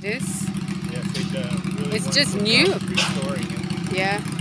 It is? Yes, they uh, really it's just new. Yeah.